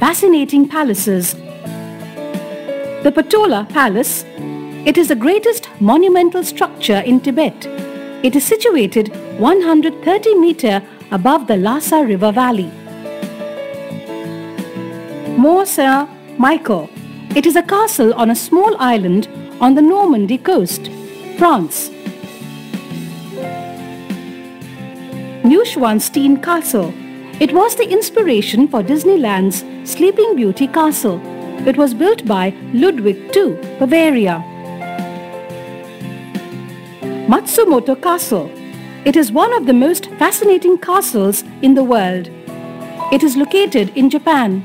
fascinating palaces. The Potala Palace. It is the greatest monumental structure in Tibet. It is situated 130 meter above the Lhasa River Valley. Mont Saint-Michel. It is a castle on a small island on the Normandy coast, France. Neuschwanstein Castle. It was the inspiration for Disneyland's Sleeping Beauty Castle. It was built by Ludwig II, Bavaria. Matsumoto Castle. It is one of the most fascinating castles in the world. It is located in Japan.